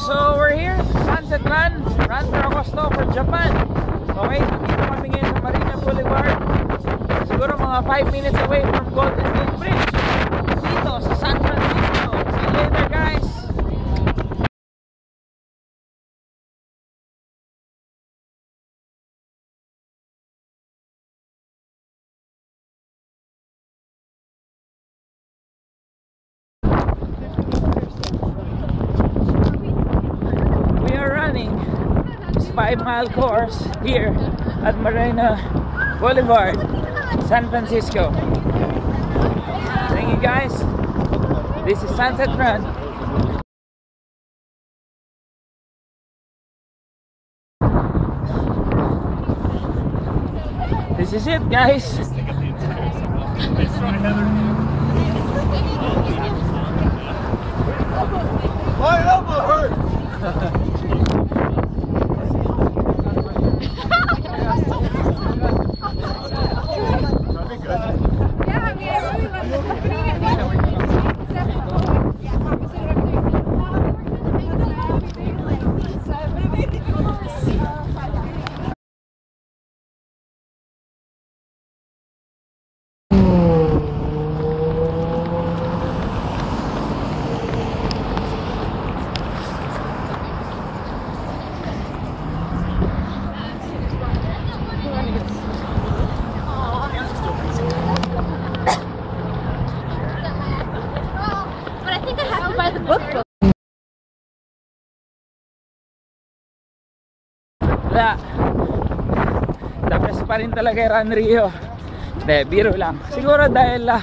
So we're here. Sunset Run. Run for Agosto for Japan. Okay, dito kami ngayon sa Marina Boulevard. Siguro mga 5 minutes away from Golden Gate Bridge. 5 mile course here at Marina Boulevard, San Francisco. Thank you guys. This is Sunset Run. This is it guys. My elbow hurt. Buy the book book. Wala. The pa rin talaga yung Run Rio. Hindi, biro lang. Siguro dahil uh,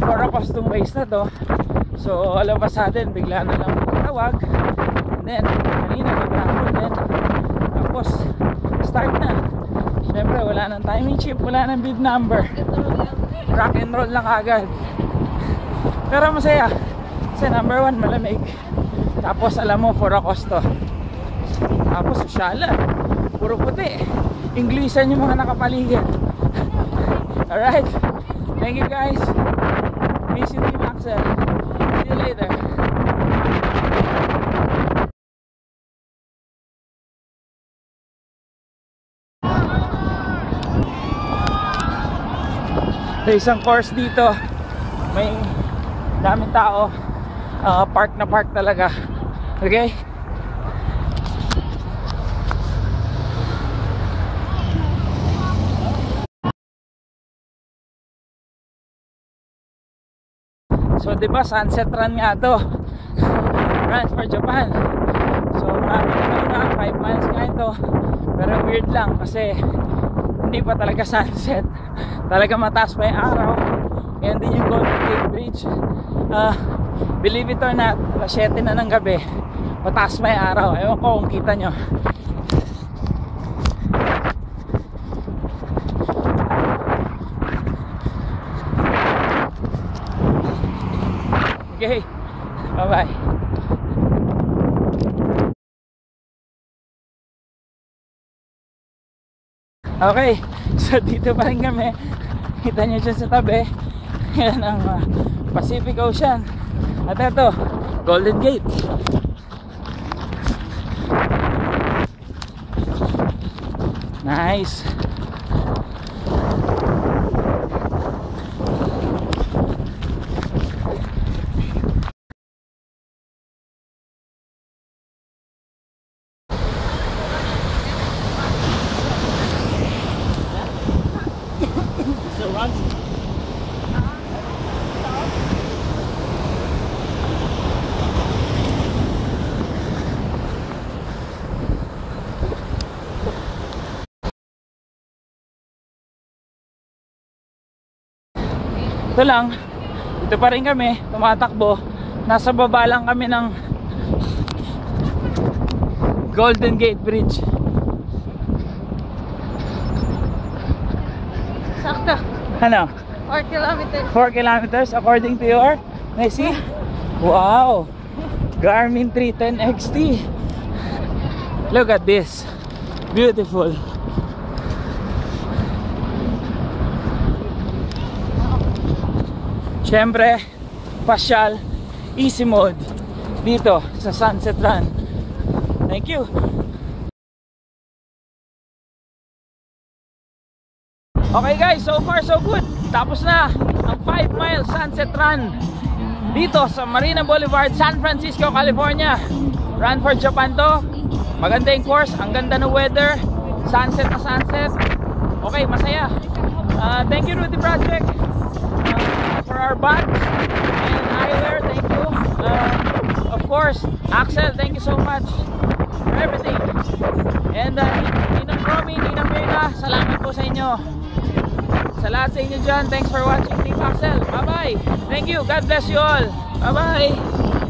for a custom race na to. So, all of a sudden, bigla na lang tawag. And then, kanina mag-raffle din. Tapos, start na. Siyempre, wala nang timing chip, wala nang bid number. Rock and roll lang agad. Pero masaya. Kasi number one, malamig. Tapos, alam mo, for a costo. Tapos, sosyalan. Puro puti. Inglesan yung mga nakapaligid. Alright. Thank you guys. Miss you, Team Axel. See you later. Sa isang course dito, may daming tao. Ah, park na park talaga. Okay? So, di ba, sunset run nga to. Run for Japan. So, marami naman nga, 5 miles nga ito. Pero weird lang kasi hindi pa talaga sunset. Talaga mataas pa yung araw. And din yung Golden Gate Bridge. Ah, believe it or not, alas 7 na ng gabi. Mataas yung araw. Ewan ko kung kita nyo. Okay. Bye-bye. Okay. So dito pa rin kami. Kita nyo dyan sa tabi. Yan ang ah, Pacific Ocean. At ito, Golden Gate. Nice. Ito lang. Dito pa rin kami, tumatakbo. Nasa baba lang kami ng Golden Gate Bridge. Sakto. Ano? 4 kilometers. 4 kilometers according to your Messi? Wow! Garmin 310 XT. Look at this. Beautiful. Siyempre, pasyal, easy mode. dito sa Sunset Run. Thank you. Okay guys, so far so good. Tapos na ang 5 mile sunset run dito sa Marina Boulevard, San Francisco, California. Run for Japan to. Maganda yung course, ang ganda ng weather. Sunset na sunset. Okay, masaya. Uh, thank you Rudy Project bags and eyewear. Thank you. Uh, of course, Axel, thank you so much for everything. And uh, Ninang Romy, Ninang Mirna, salamat po sa inyo. Sa lahat sa inyo dyan, thanks for watching Team Axel. Bye-bye. Thank you. God bless you all. Bye-bye.